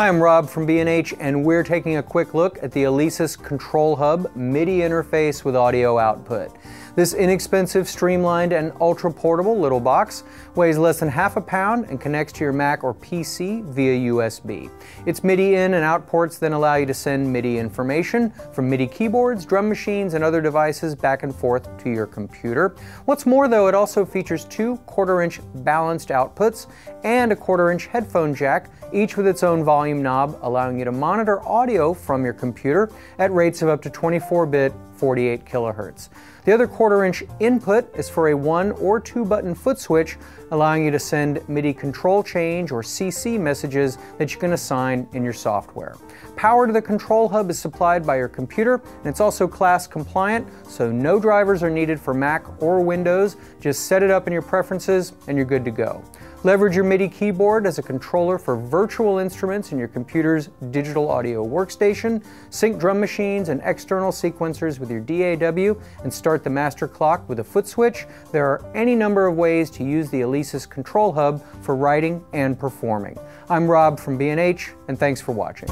Hi, I'm Rob from B&H and we're taking a quick look at the Alesis Control Hub MIDI interface with audio output. This inexpensive, streamlined, and ultra-portable little box weighs less than half a pound and connects to your Mac or PC via USB. Its MIDI in and out ports then allow you to send MIDI information from MIDI keyboards, drum machines, and other devices back and forth to your computer. What's more though, it also features two quarter-inch balanced outputs and a quarter-inch headphone jack, each with its own volume knob, allowing you to monitor audio from your computer at rates of up to 24-bit 48 kilohertz. The other quarter inch input is for a one or two button foot switch, allowing you to send MIDI control change or CC messages that you can assign in your software. Power to the control hub is supplied by your computer, and it's also class compliant, so no drivers are needed for Mac or Windows. Just set it up in your preferences and you're good to go. Leverage your MIDI keyboard as a controller for virtual instruments in your computer's digital audio workstation, sync drum machines and external sequencers with your DAW, and start the master clock with a foot switch. There are any number of ways to use the Alesis Control Hub for writing and performing. I'm Rob from B&H, and thanks for watching.